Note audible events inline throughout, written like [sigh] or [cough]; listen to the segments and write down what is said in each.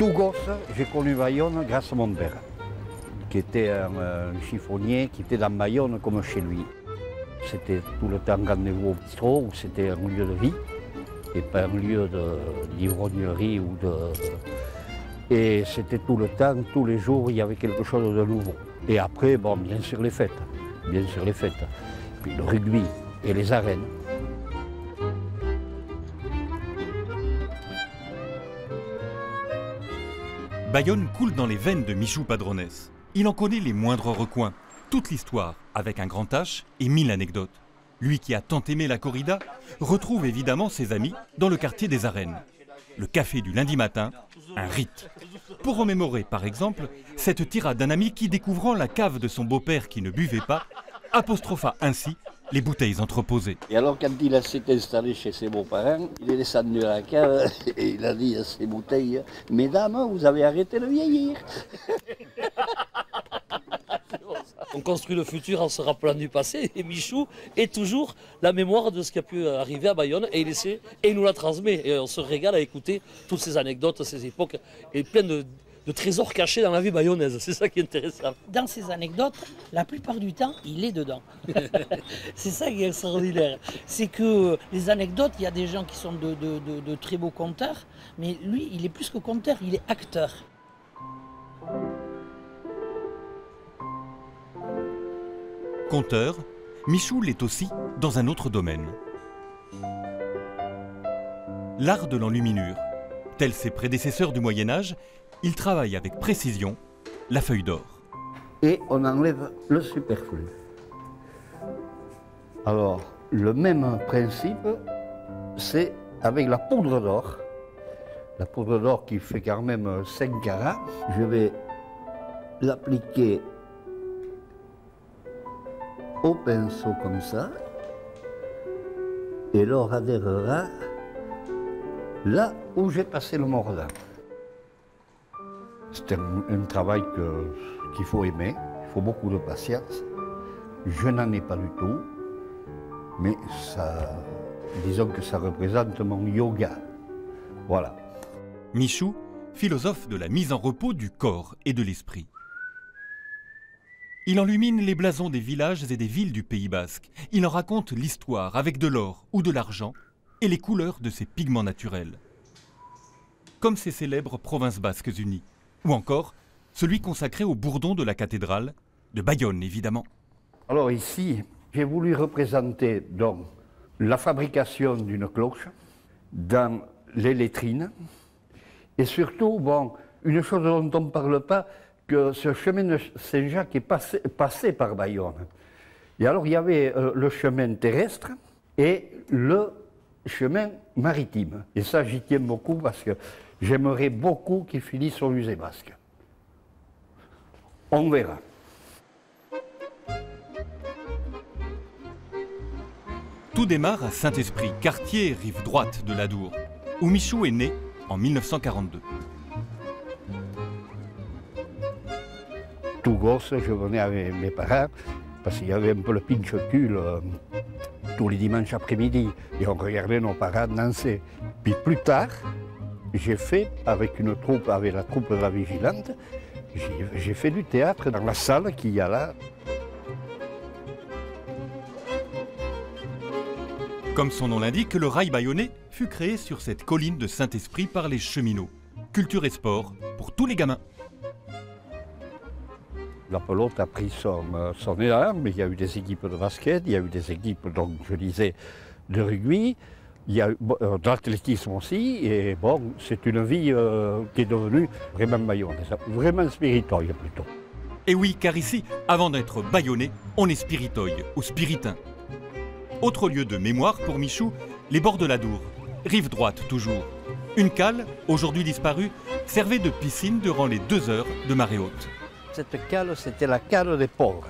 Tout gosse, j'ai connu Bayonne grâce à mon père, qui était un, un chiffonnier, qui était dans Bayonne comme chez lui. C'était tout le temps rendez-vous au bistrot, où c'était un lieu de vie, et pas un lieu d'ivrognerie ou de... Et c'était tout le temps, tous les jours, il y avait quelque chose de nouveau. Et après, bon, bien sûr les fêtes, bien sûr les fêtes. Puis le rugby et les arènes. Bayonne coule dans les veines de Michou Padronès. Il en connaît les moindres recoins, toute l'histoire, avec un grand H et mille anecdotes. Lui qui a tant aimé la corrida retrouve évidemment ses amis dans le quartier des Arènes. Le café du lundi matin, un rite. Pour remémorer par exemple cette tirade d'un ami qui, découvrant la cave de son beau-père qui ne buvait pas, apostropha ainsi les bouteilles entreposées. Et alors, quand il s'est installé chez ses beaux-parents, il est descendu à la cave [laughs] et il a dit à ses bouteilles Mesdames, vous avez arrêté de vieillir. [laughs] On construit le futur en se rappelant du passé et Michou est toujours la mémoire de ce qui a pu arriver à Bayonne et il, essaie, et il nous la transmet. Et on se régale à écouter toutes ces anecdotes, ces époques et plein de, de trésors cachés dans la vie bayonnaise. C'est ça qui est intéressant. Dans ces anecdotes, la plupart du temps, il est dedans. [laughs] c'est ça qui est extraordinaire. C'est que les anecdotes, il y a des gens qui sont de, de- de- de très beaux conteurs, mais lui, il est plus que conteur, il est acteur. Conteur, Michou l'est aussi dans un autre domaine. L'art de l'enluminure. Tel ses prédécesseurs du Moyen Âge, il travaille avec précision la feuille d'or. Et on enlève le superflu. Alors, le même principe, c'est avec la poudre d'or. La poudre d'or qui fait quand même 5 carats. Je vais l'appliquer au pinceau comme ça. Et l'or adhérera là où j'ai passé le mordant. C'est un, travail qu'il faut aimer, il faut beaucoup de patience. Je n'en ai pas du tout, mais ça, disons que ça représente mon yoga. Voilà. Michou, philosophe de la mise en repos du corps et de l'esprit. Il enlumine les blasons des villages et des villes du Pays basque. Il en raconte l'histoire avec de l'or ou de l'argent et les couleurs de ses pigments naturels. Comme ses célèbres provinces basques unies. Ou encore celui consacré au bourdon de la cathédrale, de Bayonne évidemment. Alors ici, j'ai voulu représenter donc la fabrication d'une cloche dans les lettrines et surtout, bon, une chose dont on ne parle pas, que ce chemin de Saint-Jacques est passé, par Bayonne. Et alors il y avait euh, le chemin terrestre et le chemin maritime. Et ça, j'y tiens beaucoup parce que j'aimerais beaucoup qu'il finisse au musée basque. On verra. Tout démarre à Saint-Esprit, quartier rive droite de l'Adour, où Michou est né en 1942. tout gosse, je venais avec mes parents, parce qu'il y avait un peu le pinch cul le- tous les dimanches après-midi, et on regardait nos parents danser. Puis plus tard, j'ai fait, avec une troupe, avec la troupe de la Vigilante, j'ai fait du théâtre dans la salle qu'il y a là. Comme son nom l'indique, le rail bayonnais fut créé sur cette colline de Saint-Esprit par les cheminots. Culture et sport pour tous les gamins. La pelote a pris son, euh, son élan, mais il y a eu des équipes de basket, il y a eu des équipes, donc je disais, de rugby, il y a euh, de l'athlétisme aussi, et bon, c'est une vie euh, qui est devenue vraiment bayonnaise, vraiment spiritoille plutôt. Et oui, car ici, avant d'être bayonnais, on est spiritoï ou spiritain. Autre lieu de mémoire pour Michou, les bords de l'Adour. Rive droite toujours. Une cale, aujourd'hui disparue, servait de piscine durant les deux heures de marée haute. Cette cale, c'était la cale des pauvres.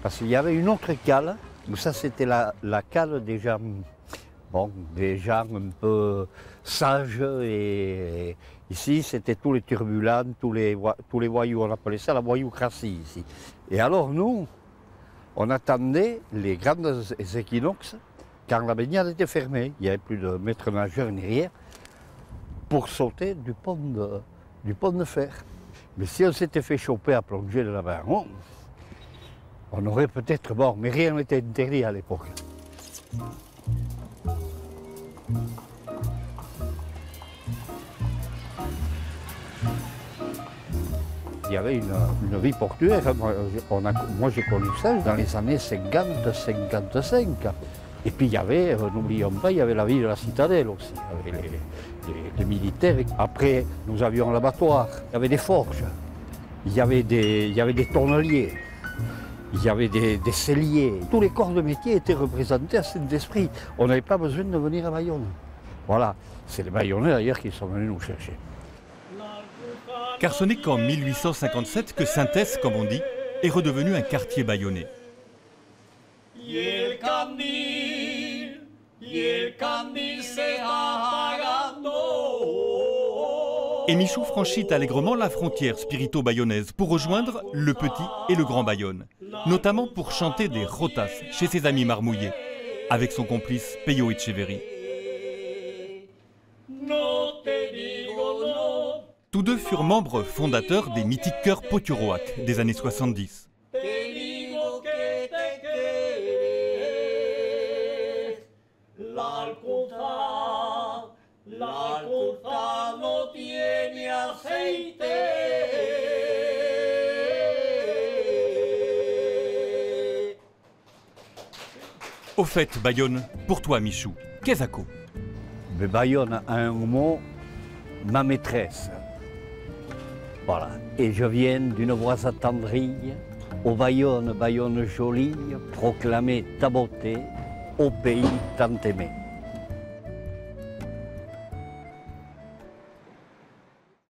Parce qu'il y avait une autre cale, où ça c'était la, la cale des gens, bon, des gens un peu sages. Et, ici, c'était tous les turbulents, tous les, tous les voyous. On appelait ça la voyoucratie ici. Et alors nous, on attendait les grandes équinoxes quand la baignade était fermée. Il n'y avait plus de maître nageur ni rien pour sauter du pont de, du pont de fer. Mais si on s'était fait choper à plonger de la mer, on, on aurait peut-être mort, mais rien n'était interdit à l'époque. Y avait une, vie portuaire. Moi, j'ai connu ça dans les années 50-55. Et puis il y avait, euh, n'oublions pas, il y avait la vie de la citadelle aussi, avec les, les- militaires. Après, nous avions l'abattoir, il y avait des forges, il y avait des, il y avait des tonneliers, il y avait des, des celliers. Tous les corps de métier étaient représentés à Saint-Esprit. On n'avait pas besoin de venir à Bayonne. Voilà, c'est les Bayonnais d'ailleurs qui sont venus nous chercher. Car ce n'est qu'en 1857 que Saint-Est, comme on dit, est redevenu un quartier apagando. Et Michou franchit allègrement la frontière spirito-bayonnaise pour rejoindre le petit et le grand Bayonne, notamment pour chanter des rotas chez ses amis marmouillés, avec son complice Peyo Echeverry. Tous deux furent membres fondateurs des mythiques chœurs Poturoac des années 70. te digo que te quieres. La alcoza, la alcoza no tiene aceite. Au fait, Bayonne, pour toi, Michou, qu'est-ce Bayonne a un mot, ma maîtresse. Voilà. Et je viens d'une voix attendrie, au Bayonne, Bayonne jolie, proclamer ta beauté au pays tant aimé.